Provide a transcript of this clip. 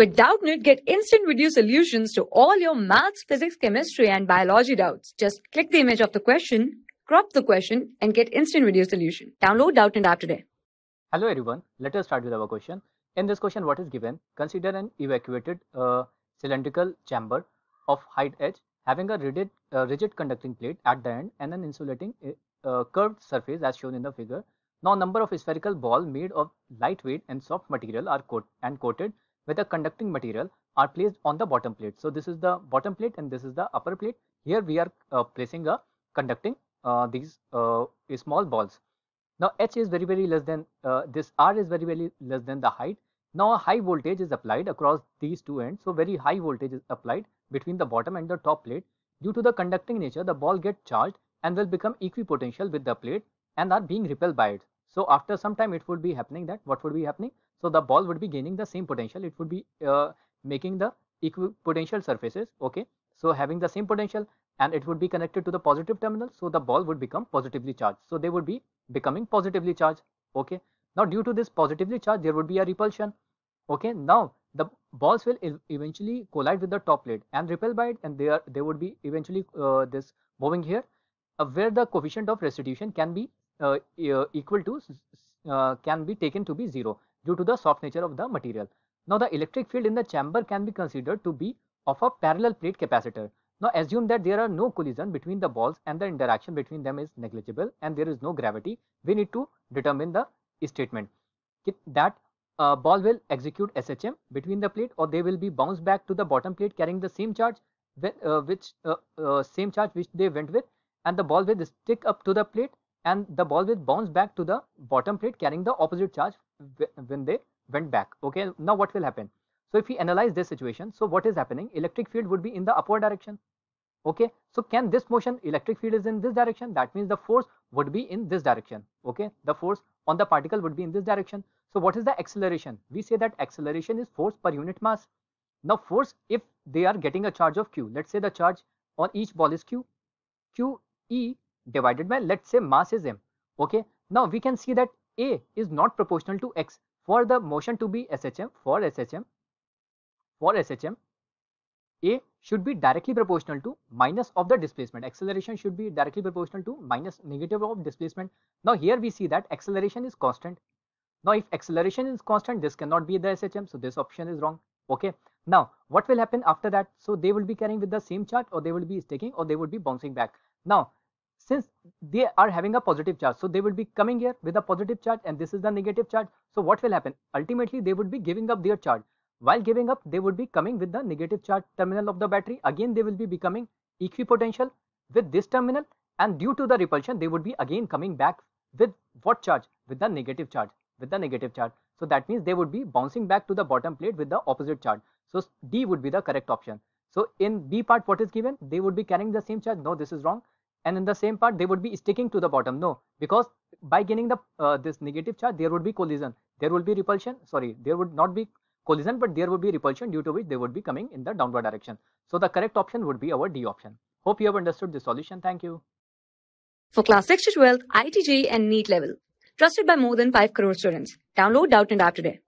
With Doubtnut, get instant video solutions to all your maths, physics, chemistry, and biology doubts. Just click the image of the question, crop the question, and get instant video solution. Download Doubtnut app today. Hello everyone, let us start with our question. In this question, what is given? Consider an evacuated uh, cylindrical chamber of height h having a rigid, uh, rigid conducting plate at the end and an insulating uh, curved surface as shown in the figure. Now, number of spherical ball made of lightweight and soft material are coat and coated with a conducting material are placed on the bottom plate. So, this is the bottom plate and this is the upper plate. Here we are uh, placing a conducting uh, these uh, small balls. Now H is very very less than uh, this R is very very less than the height. Now a high voltage is applied across these two ends. So very high voltage is applied between the bottom and the top plate. Due to the conducting nature, the ball get charged and will become equipotential with the plate and are being repelled by it. So after some time it would be happening that what would be happening? So the ball would be gaining the same potential. It would be uh, making the equipotential surfaces. Okay. So having the same potential and it would be connected to the positive terminal. So the ball would become positively charged. So they would be becoming positively charged. Okay. Now due to this positively charged, there would be a repulsion. Okay. Now the balls will eventually collide with the top plate and repel by it and they are they would be eventually uh, this moving here uh, where the coefficient of restitution can be equal to uh, can be taken to be zero due to the soft nature of the material. Now the electric field in the chamber can be considered to be of a parallel plate capacitor. Now assume that there are no collision between the balls and the interaction between them is negligible and there is no gravity. We need to determine the statement that uh, ball will execute SHM between the plate or they will be bounced back to the bottom plate carrying the same charge uh, which uh, uh, same charge which they went with and the ball will stick up to the plate and the ball will bounce back to the bottom plate carrying the opposite charge when they went back okay now what will happen so if we analyze this situation, so what is happening? Electric field would be in the upward direction. Okay, so can this motion electric field is in this direction? That means the force would be in this direction. Okay, the force on the particle would be in this direction. So what is the acceleration? We say that acceleration is force per unit mass. Now force, if they are getting a charge of q, let's say the charge on each ball is q, q e divided by let's say mass is m. Okay, now we can see that a is not proportional to x. For the motion to be SHM, for SHM, for SHM, A should be directly proportional to minus of the displacement. Acceleration should be directly proportional to minus negative of displacement. Now here we see that acceleration is constant. Now if acceleration is constant, this cannot be the SHM. So this option is wrong. Okay. Now what will happen after that? So they will be carrying with the same charge or they will be sticking or they will be bouncing back. Now since they are having a positive charge, so they will be coming here with a positive charge and this is the negative charge. So what will happen? Ultimately they would be giving up their charge. While giving up, they would be coming with the negative charge terminal of the battery. Again, they will be becoming equipotential with this terminal and due to the repulsion, they would be again coming back with what charge? With the negative charge, with the negative charge. So that means they would be bouncing back to the bottom plate with the opposite charge. So D would be the correct option. So in B part, what is given? They would be carrying the same charge. No, this is wrong. And in the same part, they would be sticking to the bottom. No, because by gaining the uh, this negative charge, there would be collision. There would be repulsion. Sorry, there would not be collision, but there would be repulsion due to which they would be coming in the downward direction. So the correct option would be our D option. Hope you have understood the solution. Thank you. For class 6 to 12, IIT JEE and NEET level. Trusted by more than 5 crore students. Download Doubtnut App today.